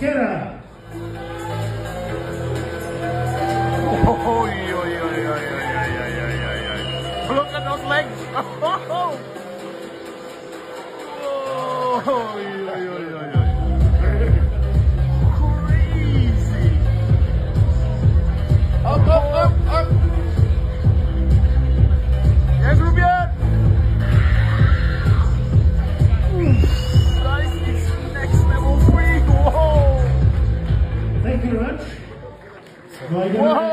Get. Look at those legs. oh, very much. Whoa!